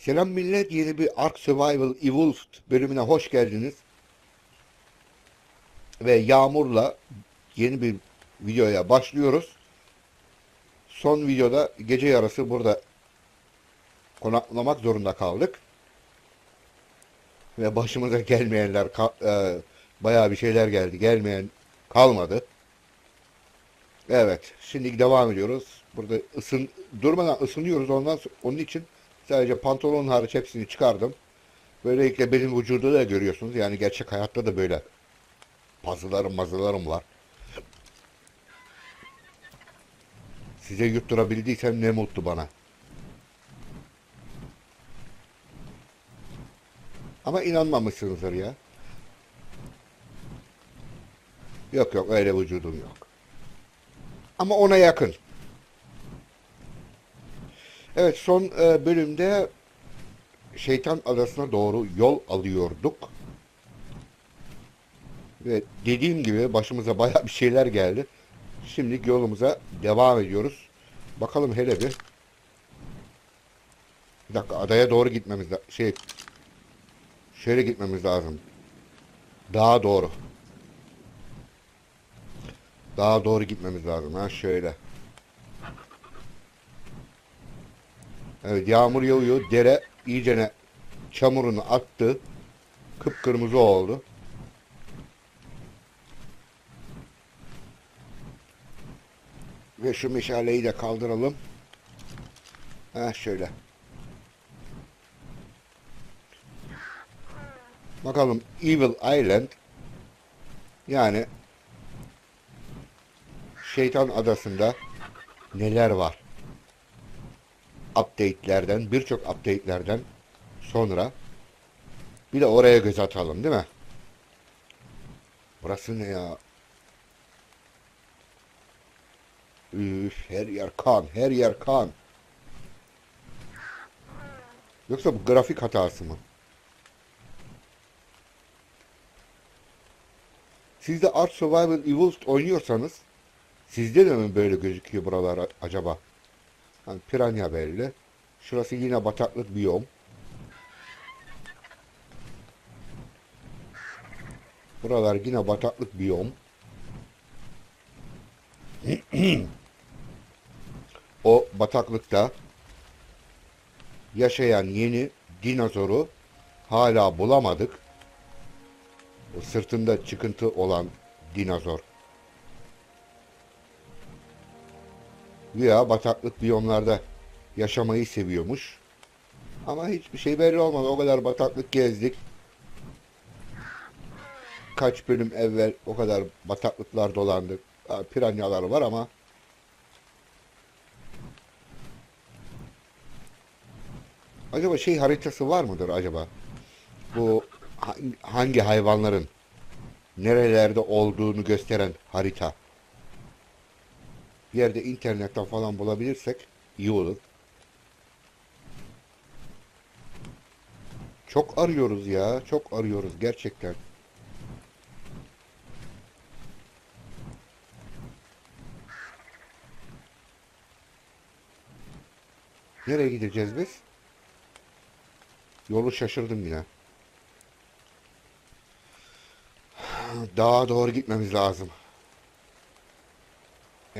Selam millet, yeni bir Ark Survival Evolved bölümüne hoş geldiniz. Ve Yağmur'la yeni bir videoya başlıyoruz. Son videoda gece yarısı burada konaklamak zorunda kaldık. Ve başımıza gelmeyenler, e, bayağı bir şeyler geldi. Gelmeyen kalmadı. Evet, şimdi devam ediyoruz. Burada ısın durmadan ısınıyoruz ondan onun için sadece pantolon hariç hepsini çıkardım. Böylelikle benim vücudu da görüyorsunuz. Yani gerçek hayatta da böyle pazılarım mazılarım var. Size yutturabildiysem ne mutlu bana. Ama inanmamışsınızdır ya. Yok yok öyle vücudum yok. Ama ona yakın. Evet son e, bölümde Şeytan Adası'na doğru yol alıyorduk. Ve dediğim gibi başımıza baya bir şeyler geldi. Şimdi yolumuza devam ediyoruz. Bakalım hele bir. Bir dakika adaya doğru gitmemiz lazım. Şey şöyle gitmemiz lazım. Daha doğru. Daha doğru gitmemiz lazım. Ha şöyle. Evet yağmur yağıyor. Dere iyicene çamurunu attı. Kıpkırmızı oldu. Ve şu meşaleyi de kaldıralım. Ha şöyle. Bakalım Evil Island yani Şeytan Adası'nda neler var? Update'lerden, birçok update'lerden sonra bir de oraya göz atalım değil mi? Burası ne ya? Üf, her yer kan, her yer kan. Yoksa bu grafik hatası mı? Siz de Art Survival Evolved oynuyorsanız sizde de mi böyle gözüküyor buralar acaba? Hani Piranha belli. Şurası yine bataklık biyom. Buralar yine bataklık biyom. o bataklıkta yaşayan yeni dinozoru hala bulamadık. O sırtında çıkıntı olan dinozor. Güya bataklık biyomlarda yaşamayı seviyormuş. Ama hiçbir şey belli olmadı. O kadar bataklık gezdik. Kaç bölüm evvel o kadar bataklıklar dolandık. Piranyalar var ama Acaba şey haritası var mıdır acaba? Bu ha- hangi hayvanların nerelerde olduğunu gösteren harita. Bir yerde internetten falan bulabilirsek iyi olur. Çok arıyoruz ya. Çok arıyoruz gerçekten. Nereye gideceğiz biz? Yolu şaşırdım yine. Dağa doğru gitmemiz lazım.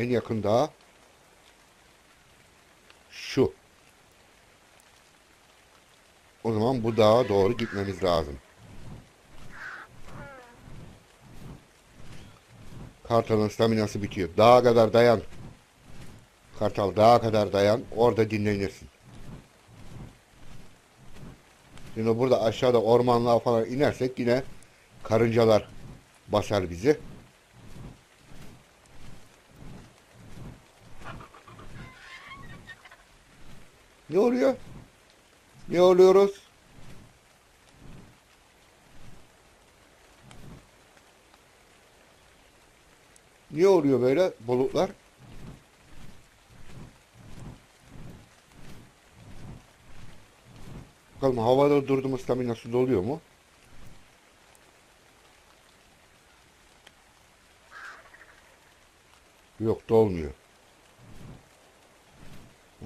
En yakın dağ şu. O zaman bu dağa doğru gitmemiz lazım. Kartalın staminası bitiyor. Dağa kadar dayan. Kartal dağa kadar dayan. Orada dinlenirsin. Şimdi burada aşağıda ormanlığa falan inersek yine karıncalar basar bizi. Ne oluyor? Ne oluyoruz? Niye oluyor böyle bulutlar? Bakalım havada durduğumuz staminası doluyor mu? Yok dolmuyor.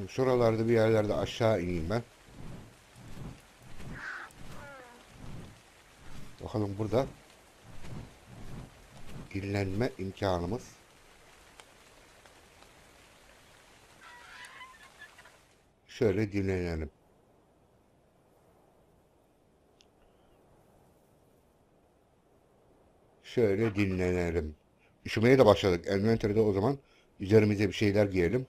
Şuralarda bir yerlerde aşağı ineyim ben. Bakalım burada illenme imkanımız. Şöyle dinlenelim. Şöyle dinlenelim. Üşümeye de başladık. Enventörde o zaman üzerimize bir şeyler giyelim.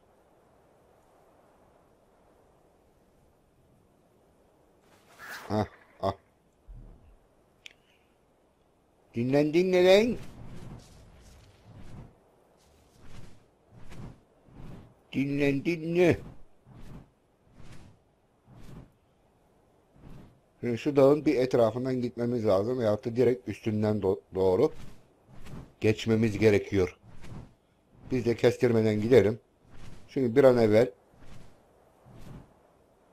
Dinlen dinlen. Dinlen dinle. Şimdi şu dağın bir etrafından gitmemiz lazım veyahut da direkt üstünden do- doğru geçmemiz gerekiyor. Biz de kestirmeden gidelim. Çünkü bir an evvel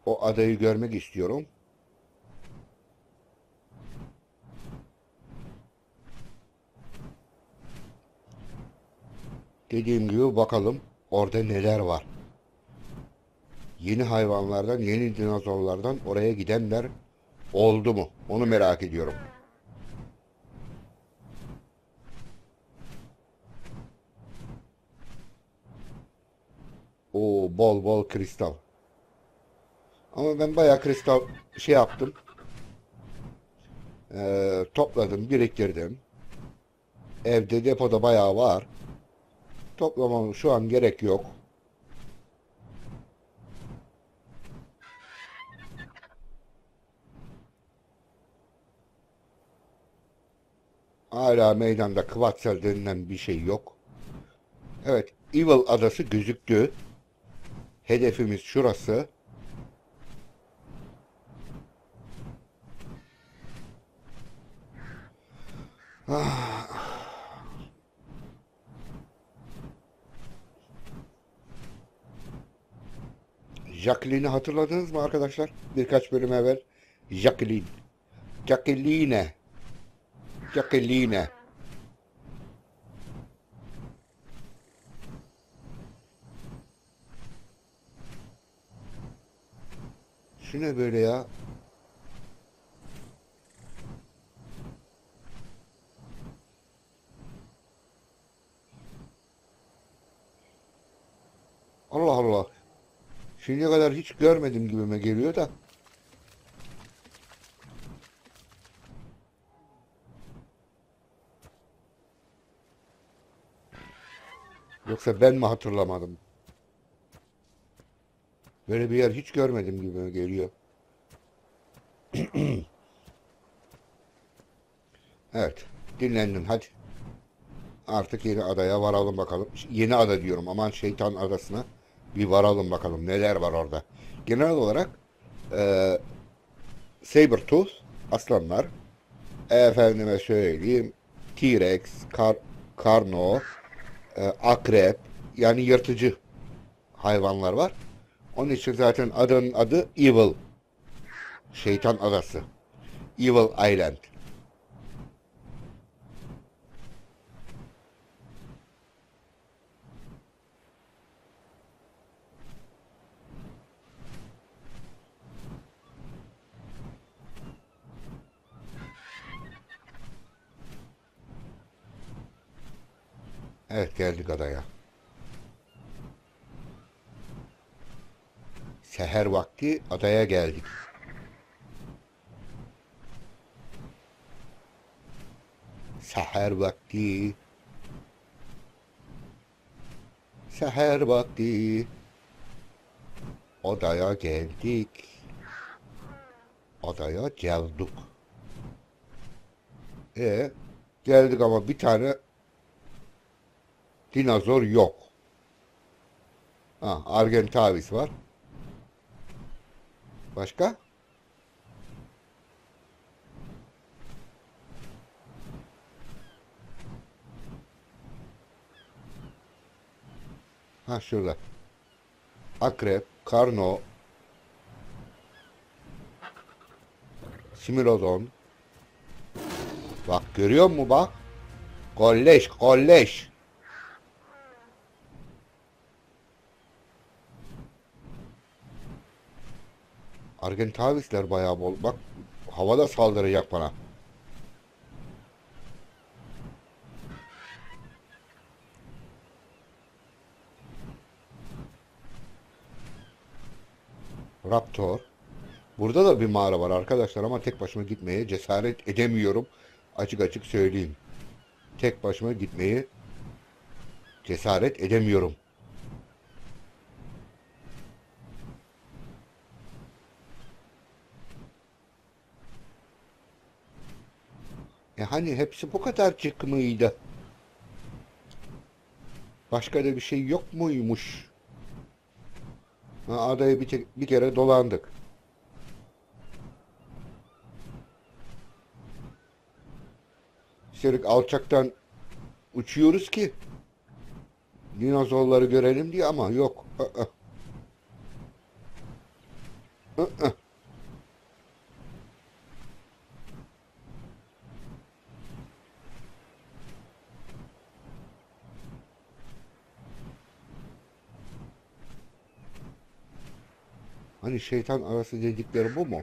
o adayı görmek istiyorum. Dediğim gibi bakalım orada neler var. Yeni hayvanlardan, yeni dinozorlardan oraya gidenler oldu mu? Onu merak ediyorum. Oo bol bol kristal. Ama ben bayağı kristal şey yaptım. Ee, topladım, biriktirdim. Evde depoda bayağı var. Toplamam şu an gerek yok. Hala meydanda Kvatsel denilen bir şey yok. Evet, Evil adası gözüktü. Hedefimiz şurası. Ah. Jacqueline'i hatırladınız mı arkadaşlar? Birkaç bölüm evvel. Jacqueline. Jacqueline. Jacqueline. Şu ne böyle ya? Allah Allah. Şimdiye kadar hiç görmedim gibime geliyor da. Yoksa ben mi hatırlamadım? Böyle bir yer hiç görmedim gibime geliyor. Evet, dinlendim hadi. Artık yeni adaya varalım bakalım. Yeni ada diyorum aman şeytan adasına bir varalım bakalım neler var orada. Genel olarak e, Sabertooth aslanlar efendime söyleyeyim T-Rex, Kar, Karno, e, akrep yani yırtıcı hayvanlar var. Onun için zaten adanın adı Evil. Şeytan adası. Evil Island. Evet geldik adaya. Seher vakti adaya geldik. Seher vakti. Seher vakti. Adaya geldik. Adaya geldik. E geldik ama bir tane dinozor yok. Ha, Argentavis var. Başka? Ha şurada. Akrep, Karno, Similodon. Bak görüyor musun bak? Kolleş, kolleş. Argentavisler bayağı bol. Bak havada saldıracak bana. Raptor. Burada da bir mağara var arkadaşlar ama tek başıma gitmeye cesaret edemiyorum. Açık açık söyleyeyim. Tek başıma gitmeyi cesaret edemiyorum. E hani hepsi bu kadarcık mıydı? Başka da bir şey yok muymuş? Ha, adayı bir, bir kere dolandık. Üstelik alçaktan uçuyoruz ki dinozorları görelim diye ama yok. Aa. Aa. Hani şeytan arası dedikleri bu mu?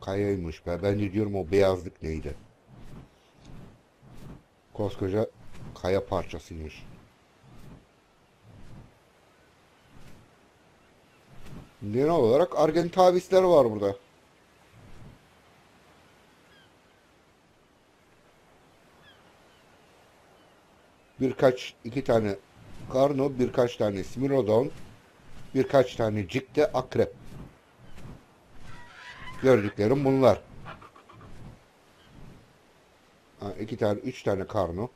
Kayaymış be. Ben de diyorum o beyazlık neydi? Koskoca kaya parçasıymış. Genel olarak Argentavisler var burada. Birkaç, iki tane Karno, birkaç tane Smirodon, birkaç tane Cikte Akrep. Gördüklerim bunlar. Ha, iki tane, üç tane Karno.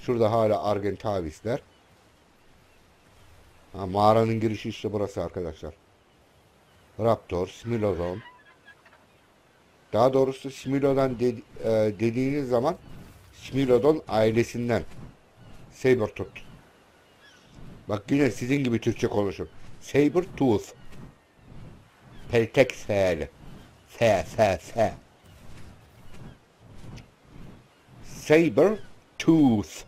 Şurada hala Argentavisler. Ha, mağaranın girişi işte burası arkadaşlar. Raptor, Smilodon. Daha doğrusu Smilodon dedi- e, dediğiniz zaman Smilodon ailesinden. Sabertooth. Bak yine sizin gibi Türkçe konuşun. Sabertooth. Peltek S'li. S, S, S. Sabertooth.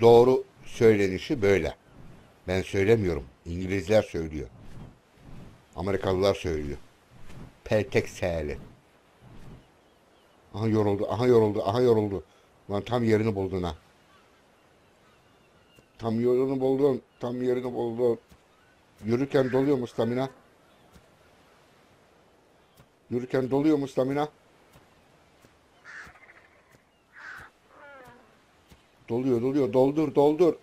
Doğru söylenişi böyle. Ben söylemiyorum. İngilizler söylüyor. Amerikalılar söylüyor. Peltek S'li. Aha yoruldu, aha yoruldu, aha yoruldu. Lan tam yerini buldun ha. Tam yerini buldun, tam yerini buldun. Yürürken doluyor mu stamina? Yürürken doluyor mu stamina? Doluyor, doluyor. Doldur, doldur.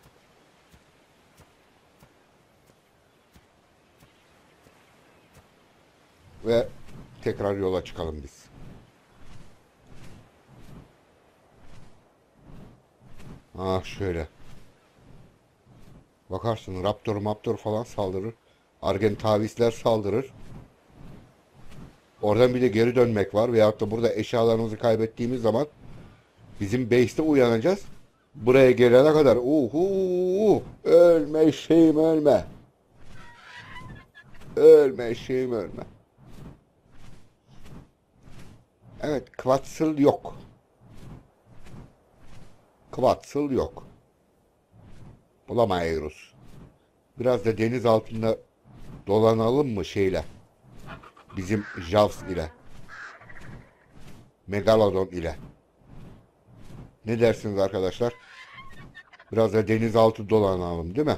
Ve tekrar yola çıkalım biz. Ah şöyle. Bakarsın Raptor Maptor falan saldırır. Argentavisler saldırır. Oradan bir de geri dönmek var. Veyahut da burada eşyalarımızı kaybettiğimiz zaman bizim base'te uyanacağız. Buraya gelene kadar uhu ölme şeyim ölme. Ölme şeyim ölme. Evet Quetzal yok. Quetzal yok. Bulamıyoruz. Biraz da deniz altında dolanalım mı şeyle? Bizim Jaws ile. Megalodon ile. Ne dersiniz arkadaşlar? Biraz da denizaltı dolanalım değil mi?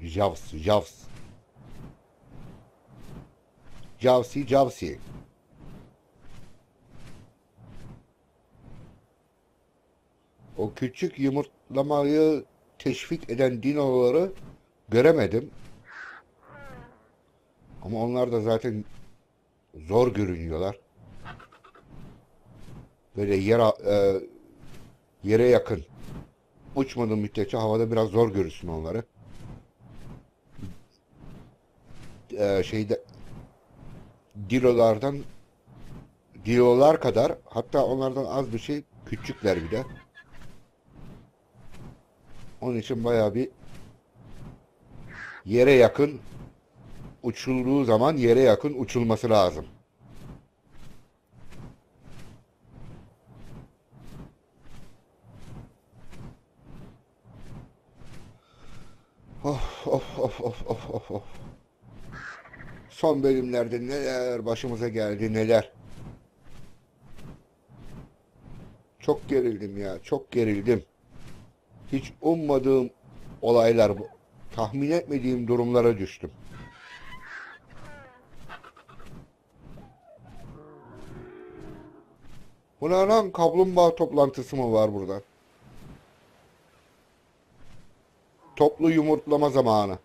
Jaws, Jaws. Javsi, Javsi. O küçük yumurtlamayı teşvik eden dinoları göremedim. Ama onlar da zaten zor görünüyorlar. Böyle yer, e, yere yakın. Uçmadığın müddetçe havada biraz zor görürsün onları. E, şeyde dilolardan dilolar kadar hatta onlardan az bir şey küçükler bir de. Onun için bayağı bir yere yakın uçulduğu zaman yere yakın uçulması lazım. Of of of of of of of. Son bölümlerde neler başımıza geldi neler. Çok gerildim ya, çok gerildim. Hiç ummadığım olaylar, tahmin etmediğim durumlara düştüm. Bu ne lan? Kaplumbağa toplantısı mı var burada? Toplu yumurtlama zamanı.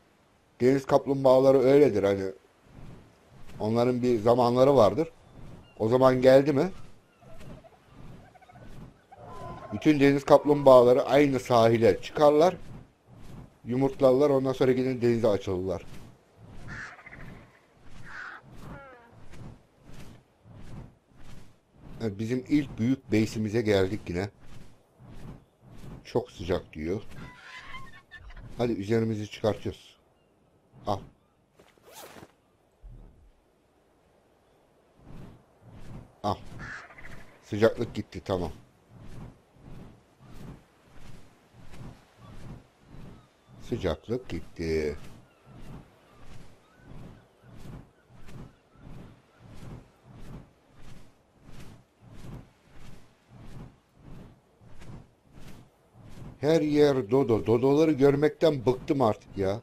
Deniz kaplumbağaları öyledir hani. Onların bir zamanları vardır. O zaman geldi mi? Bütün deniz kaplumbağaları aynı sahile çıkarlar. Yumurtlarlar ondan sonra gidin denize açılırlar. Bizim ilk büyük base'imize geldik yine. Çok sıcak diyor. Hadi üzerimizi çıkartıyoruz. Al. Al. Sıcaklık gitti tamam. Sıcaklık gitti. Her yer dodo. Dodoları görmekten bıktım artık ya.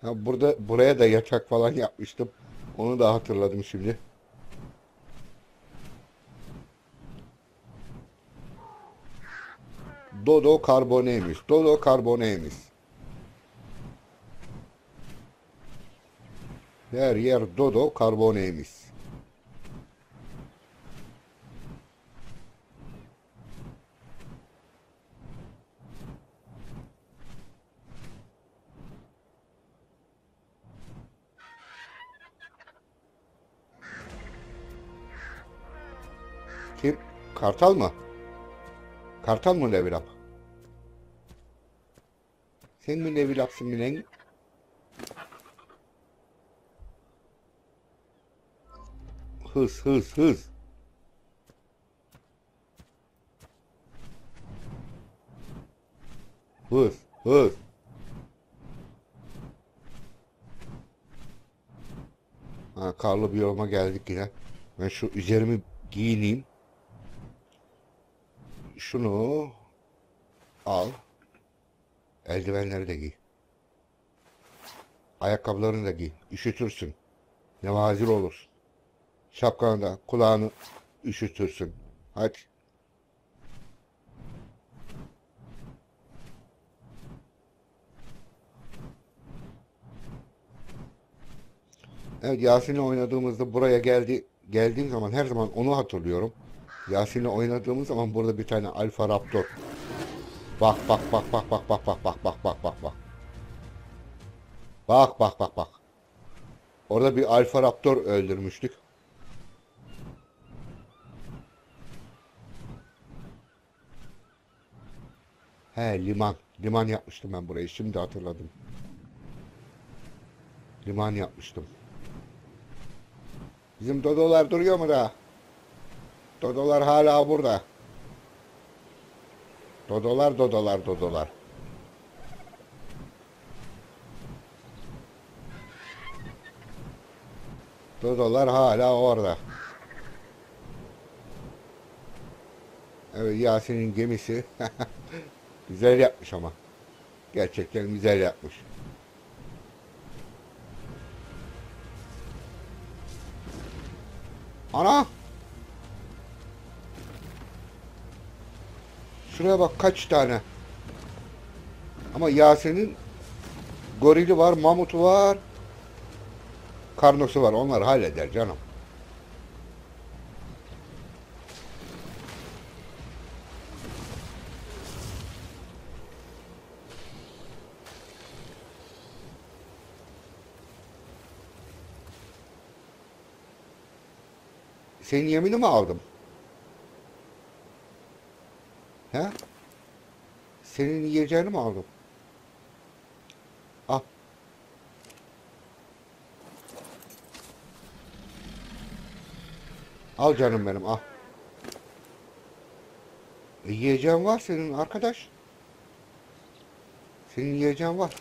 Ha burada buraya da yatak falan yapmıştım. Onu da hatırladım şimdi. Dodo karboneymiş. Dodo karboneymiş. Her yer dodo karboneymiş. Kartal mı? Kartal mı level? Sen mi level up'sın Milen? Hız hız hız. Hız hız. Ha, karlı bir yoluma geldik yine. Ben şu üzerimi giyineyim. Şunu al. Eldivenleri de giy. Ayakkabılarını da giy. Üşütürsün. Nevazir olursun. Şapkanı da kulağını üşütürsün. Hadi. Evet Yasin'le oynadığımızda buraya geldi geldiğim zaman her zaman onu hatırlıyorum. Yasin'le oynadığımız zaman burada bir tane Alfa Raptor. Bak bak bak bak bak bak bak bak bak bak bak bak. Bak bak bak bak. Orada bir Alfa Raptor öldürmüştük. He liman. Liman yapmıştım ben burayı. Şimdi hatırladım. Liman yapmıştım. Bizim dodolar duruyor mu da? Dodolar hala burada. Dodolar, dodolar, dodolar. Dodolar hala orada. Evet Yasin'in gemisi. güzel yapmış ama. Gerçekten güzel yapmış. Ana! Şuraya bak kaç tane. Ama Yasin'in gorili var, mamutu var. Karnosu var. Onlar halleder canım. Senin yemini mi aldım? Senin yiyeceğini mi aldım? Al. Al canım benim al. E, yiyeceğin var senin arkadaş. Senin yiyeceğin var.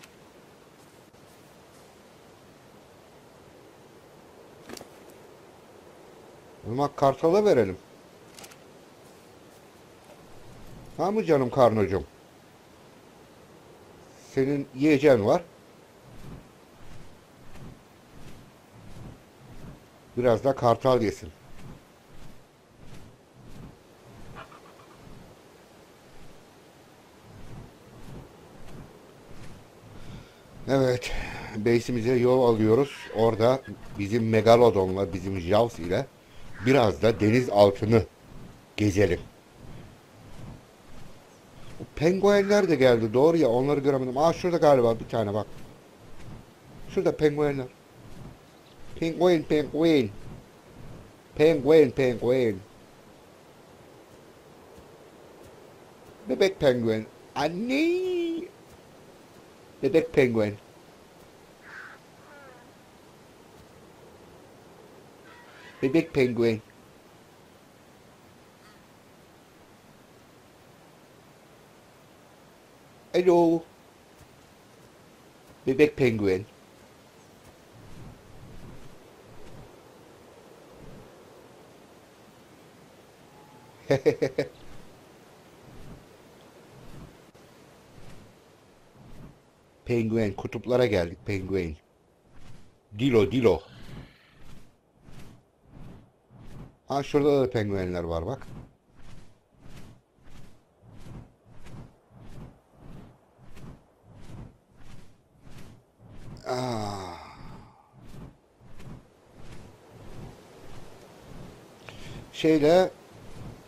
O zaman kartala verelim. Ha mı canım karnocum? Senin yiyeceğin var. Biraz da kartal yesin. Evet, base'imize yol alıyoruz. Orada bizim Megalodon'la, bizim Jaws ile biraz da deniz altını gezelim. Penguenler de geldi doğru ya onları göremedim. Aa şurada galiba bir tane bak. Şurada penguenler. Penguin, penguin. Penguin, penguin. Bebek penguen. Anne. Bebek penguen. Bebek penguen. Hello. Bebek penguen. Penguen. Kutuplara geldik penguen. Dilo dilo. Ha şurada da penguenler var bak. Aa. Şeyle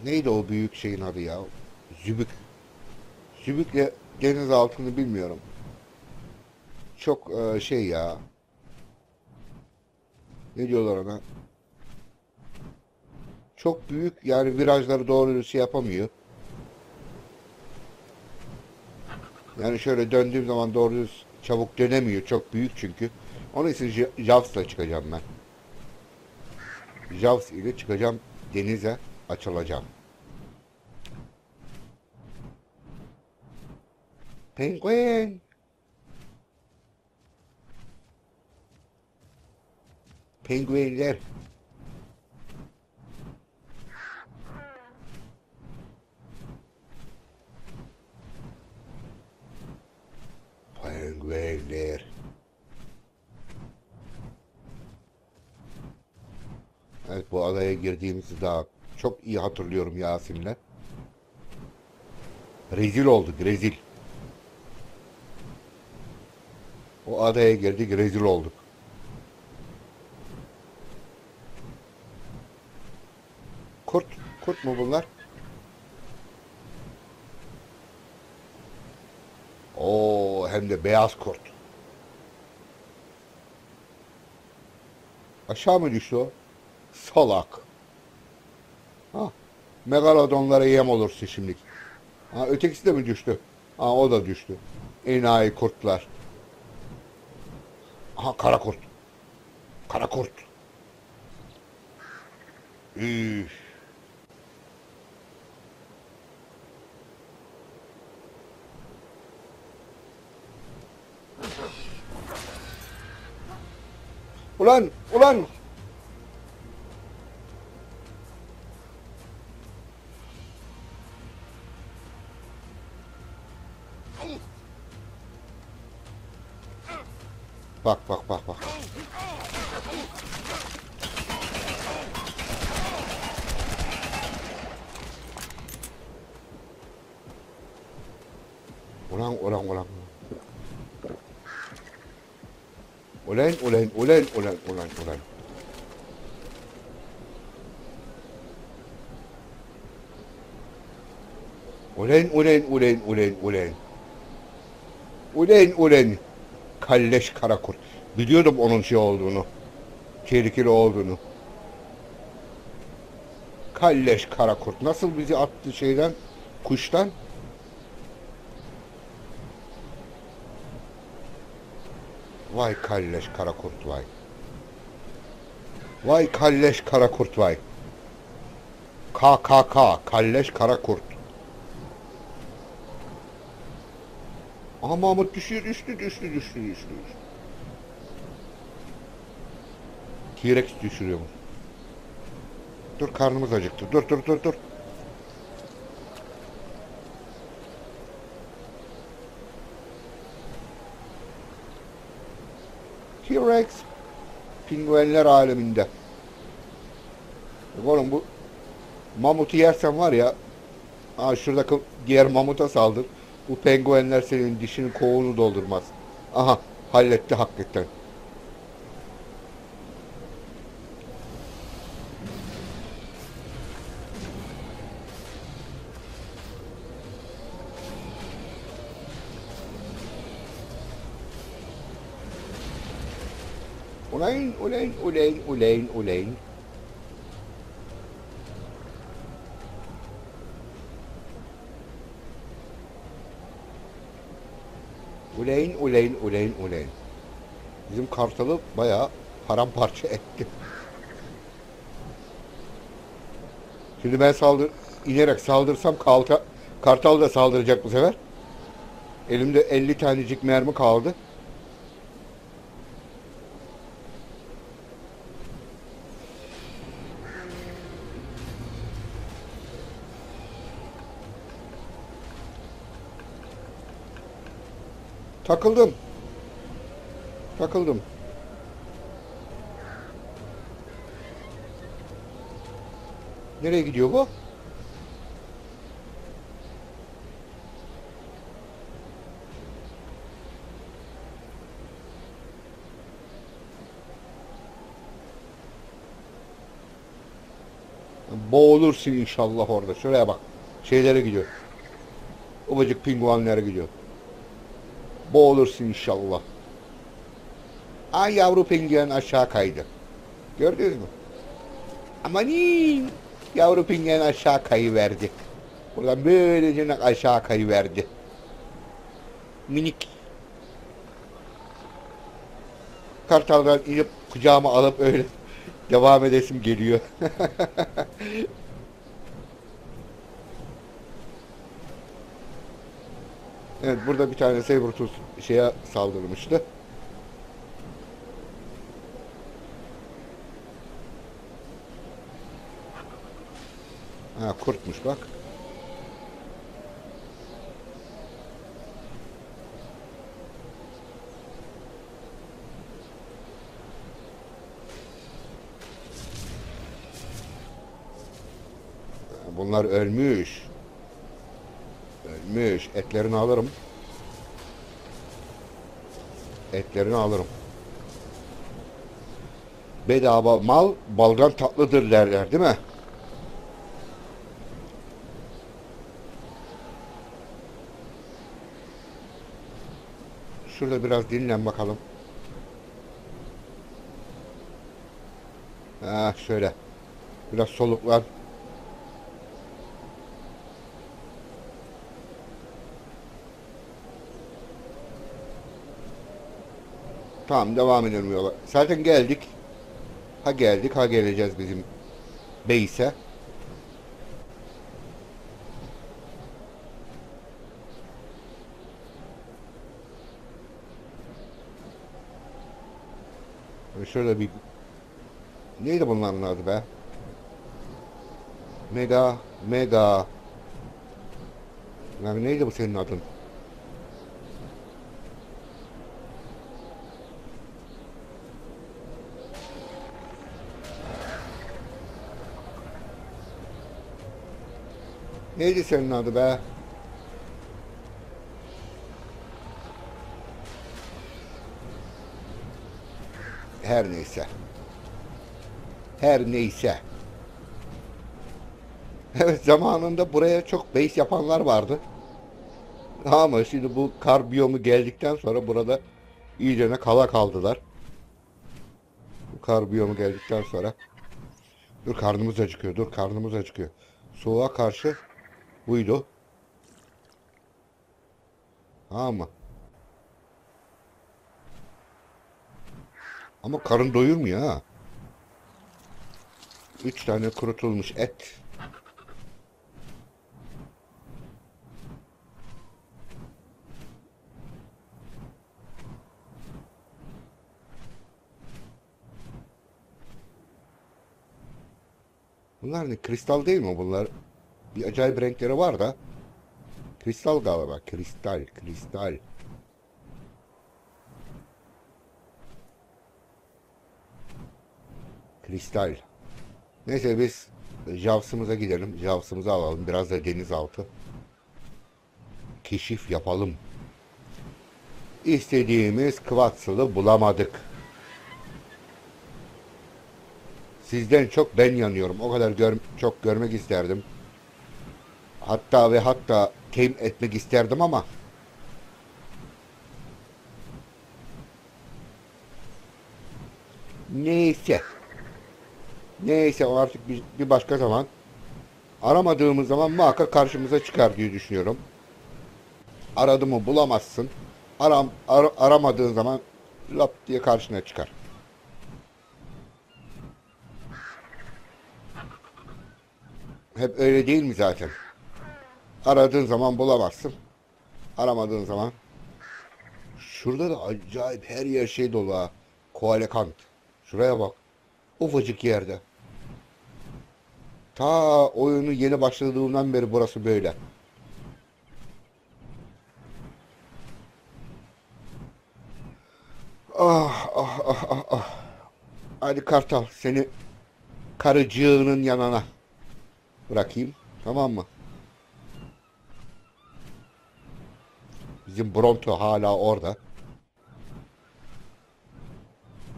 neydi o büyük şeyin adı ya? Zübük. Zübükle deniz altını bilmiyorum. Çok e, şey ya. Ne diyorlar ona? Çok büyük yani virajları doğru şey yapamıyor. Yani şöyle döndüğüm zaman doğru düz çabuk dönemiyor. Çok büyük çünkü. Onun için Javs'la çıkacağım ben. Javs ile çıkacağım denize açılacağım. Penguen. Penguenler. Evet bu adaya girdiğimizi daha çok iyi hatırlıyorum Yasin'le. Rezil olduk rezil. O adaya girdik rezil olduk. Kurt, kurt mu bunlar? Oo hem de beyaz kurt. Aşağı mı düştü o? Salak. Ha, megalodonlara yem olursun şimdi. Ha, ötekisi de mi düştü? Ha, o da düştü. Enayi kurtlar. Aha kara kurt. Kara kurt. Üf. Ulan, ulan. Bak bak bak bak. Ulan ulan ulan. Ulan ulan ulan ulan ulan ulan. Ulan ulan ulan ulan ulan. Ulan ulan. Kalleş karakurt. Biliyordum onun şey olduğunu. Tehlikeli olduğunu. Kalleş karakurt. Nasıl bizi attı şeyden? Kuştan? Vay kalleş karakurt vay. Vay kalleş karakurt vay. KKK kalleş karakurt. Aha Mahmut düşüyor düştü düştü düştü düştü. T-Rex düşürüyormuş. Dur karnımız acıktı. Dur dur dur dur. T-Rex penguenler aleminde. Bak Oğlum bu mamutu yersen var ya Aa şuradaki diğer mamuta saldır. Bu penguenler senin dişinin kovuğunu doldurmaz. Aha halletti hakikaten. Uleyn, uleyn, uleyn, uleyn, uleyn. Uleyn, uleyn, uleyn, uleyn. Bizim kartalı bayağı paramparça etti. Şimdi ben saldır inerek saldırsam kalta, kartal da saldıracak bu sefer. Elimde 50 tanecik mermi kaldı. Takıldım. Takıldım. Nereye gidiyor bu? Boğulursun inşallah orada. Şuraya bak. Şeylere gidiyor. Ufacık pinguanlara gidiyor. Boğulursun inşallah. Ay yavru penguen aşağı kaydı. Gördünüz mü? Amanin! Yavru penguen aşağı kayıverdi. Buradan böylece aşağı kayıverdi. Minik. Kartaldan inip kucağıma alıp öyle devam edesim geliyor. Evet burada bir tane Sabertooth şeye saldırmıştı. Ha kurtmuş bak. Bunlar ölmüş. Ölmüş. Etlerini alırım. Etlerini alırım. Bedava mal baldan tatlıdır derler değil mi? Şurada biraz dinlen bakalım. Ha şöyle. Biraz soluklan. Tamam devam edelim yola. Zaten geldik. Ha geldik ha geleceğiz bizim base'e. Şöyle bir neydi bunların adı be? Mega Mega yani neydi bu senin adın? Neydi senin adı be? Her neyse. Her neyse. Evet zamanında buraya çok base yapanlar vardı. Ama şimdi bu kar biyomu geldikten sonra burada iyicene kala kaldılar. Bu kar biyomu geldikten sonra. Dur karnımız acıkıyor. Dur karnımız acıkıyor. Soğuğa karşı buydu. Ama Ama karın doyurmuyor ha. Üç tane kurutulmuş et. Bunlar ne? Kristal değil mi bunlar? Bir acayip renkleri var da. Kristal galiba. Kristal, kristal. Kristal. Neyse biz Javs'ımıza gidelim. Javs'ımızı alalım. Biraz da denizaltı. Keşif yapalım. İstediğimiz kıvatsılı bulamadık. Sizden çok ben yanıyorum. O kadar gör, çok görmek isterdim. Hatta ve hatta temin etmek isterdim ama neyse. Neyse o artık bir, bir başka zaman aramadığımız zaman muhakkak karşımıza çıkar diye düşünüyorum. Aradı mı bulamazsın. Aram, ar- aramadığın zaman lap diye karşına çıkar. Hep öyle değil mi zaten? Aradığın zaman bulamazsın. Aramadığın zaman. Şurada da acayip her yer şey dolu ha. Koalekant. Şuraya bak. Ufacık yerde. Ta oyunu yeni başladığından beri burası böyle. Ah ah ah ah ah. Hadi Kartal seni karıcığının yanına bırakayım. Tamam mı? Bizim Bronto hala orada.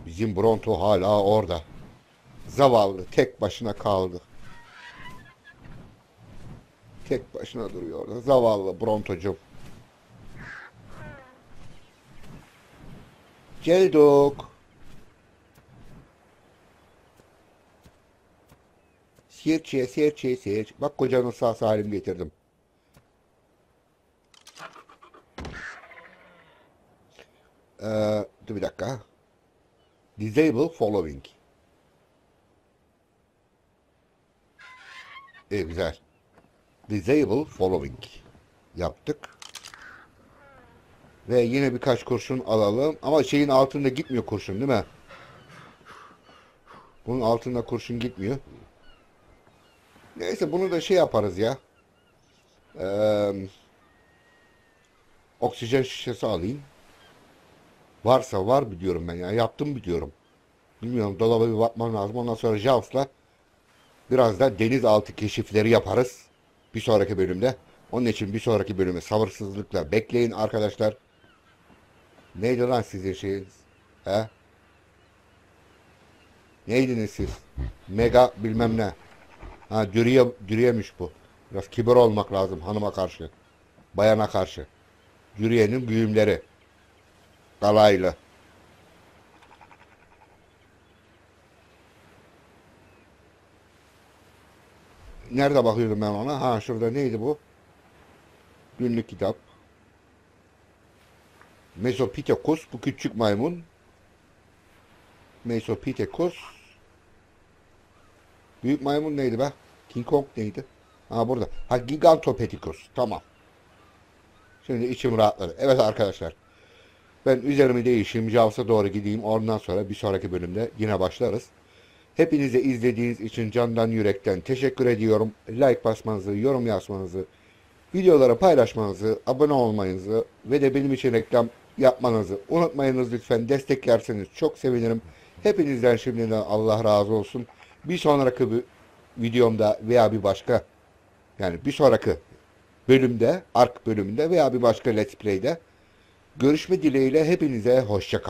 Bizim Bronto hala orada. Zavallı tek başına kaldı. Tek başına duruyor orada. Zavallı Bronto'cum. Celdok. Sirçe, sirçe, sirç. Bak kocanın sağ salim getirdim. Ee, dur bir dakika. Disable following. İyi güzel. Disable following. Yaptık. Ve yine birkaç kurşun alalım. Ama şeyin altında gitmiyor kurşun değil mi? Bunun altında kurşun gitmiyor. Neyse bunu da şey yaparız ya. Ee, oksijen şişesi alayım. Varsa var biliyorum ben ya. Yaptım biliyorum. Bilmiyorum dolaba bir bakmam lazım. Ondan sonra Javs'la biraz da denizaltı keşifleri yaparız. Bir sonraki bölümde. Onun için bir sonraki bölümü sabırsızlıkla bekleyin arkadaşlar. Neydi lan sizin şeyiniz? He? Neydiniz siz? Mega bilmem ne. Ha dürüye, dürüyemiş bu. Biraz kibar olmak lazım hanıma karşı. Bayana karşı. Dürüyenin güğümleri. Kalaylı. Nerede bakıyordum ben ona? Ha şurada neydi bu? Günlük kitap. Mesopithecus bu küçük maymun. Mesopithecus. Büyük maymun neydi be? King Kong neydi? Ha burada. Ha Gigantopithecus. Tamam. Şimdi içim rahatladı. Evet arkadaşlar. Ben üzerimi değişeyim. Javs'a doğru gideyim. Ondan sonra bir sonraki bölümde yine başlarız. Hepinize izlediğiniz için candan yürekten teşekkür ediyorum. Like basmanızı, yorum yazmanızı, videoları paylaşmanızı, abone olmanızı ve de benim için reklam yapmanızı unutmayınız lütfen. Desteklerseniz çok sevinirim. Hepinizden şimdiden Allah razı olsun. Bir sonraki bir videomda veya bir başka yani bir sonraki bölümde, ark bölümünde veya bir başka let's play'de görüşme dileğiyle hepinize hoşça